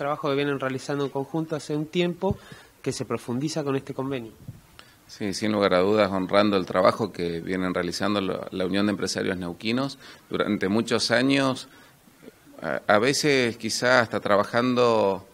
trabajo que vienen realizando en conjunto hace un tiempo que se profundiza con este convenio. Sí, sin lugar a dudas, honrando el trabajo que vienen realizando la Unión de Empresarios Neuquinos durante muchos años, a veces quizás hasta trabajando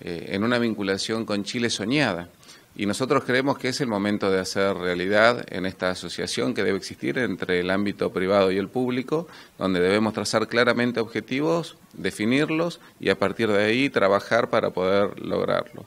eh, en una vinculación con Chile soñada. Y nosotros creemos que es el momento de hacer realidad en esta asociación que debe existir entre el ámbito privado y el público, donde debemos trazar claramente objetivos, definirlos y a partir de ahí trabajar para poder lograrlo.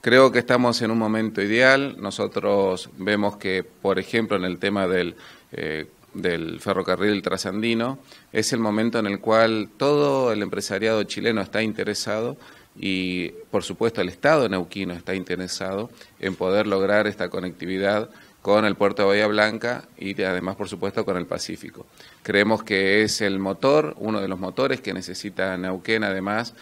Creo que estamos en un momento ideal. Nosotros vemos que, por ejemplo, en el tema del, eh, del ferrocarril trasandino, es el momento en el cual todo el empresariado chileno está interesado y por supuesto el Estado neuquino está interesado en poder lograr esta conectividad con el puerto de Bahía Blanca y además por supuesto con el Pacífico. Creemos que es el motor, uno de los motores que necesita Neuquén además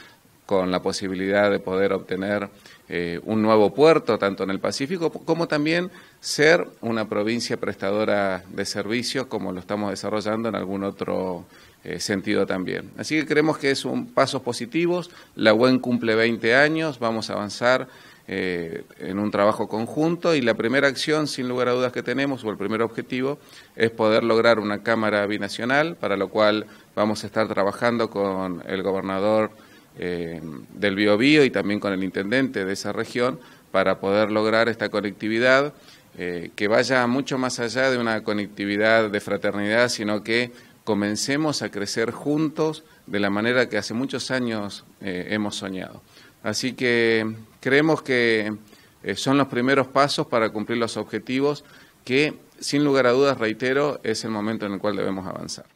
con la posibilidad de poder obtener eh, un nuevo puerto, tanto en el Pacífico, como también ser una provincia prestadora de servicios, como lo estamos desarrollando en algún otro eh, sentido también. Así que creemos que es un pasos positivos, la UEN cumple 20 años, vamos a avanzar eh, en un trabajo conjunto y la primera acción, sin lugar a dudas que tenemos, o el primer objetivo, es poder lograr una Cámara binacional, para lo cual vamos a estar trabajando con el gobernador eh, del Biobío y también con el intendente de esa región para poder lograr esta conectividad eh, que vaya mucho más allá de una conectividad de fraternidad, sino que comencemos a crecer juntos de la manera que hace muchos años eh, hemos soñado. Así que creemos que son los primeros pasos para cumplir los objetivos que, sin lugar a dudas, reitero, es el momento en el cual debemos avanzar.